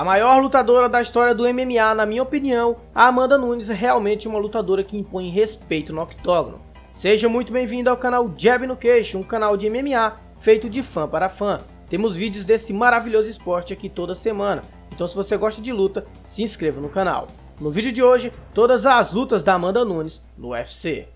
A maior lutadora da história do MMA, na minha opinião, a Amanda Nunes é realmente uma lutadora que impõe respeito no octógono. Seja muito bem-vindo ao canal Jab no Queixo, um canal de MMA feito de fã para fã. Temos vídeos desse maravilhoso esporte aqui toda semana, então se você gosta de luta, se inscreva no canal. No vídeo de hoje, todas as lutas da Amanda Nunes no UFC.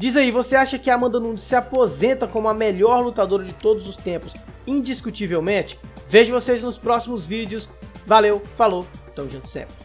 Diz aí, você acha que Amanda Nunes se aposenta como a melhor lutadora de todos os tempos, indiscutivelmente? Vejo vocês nos próximos vídeos. Valeu, falou, tamo junto sempre.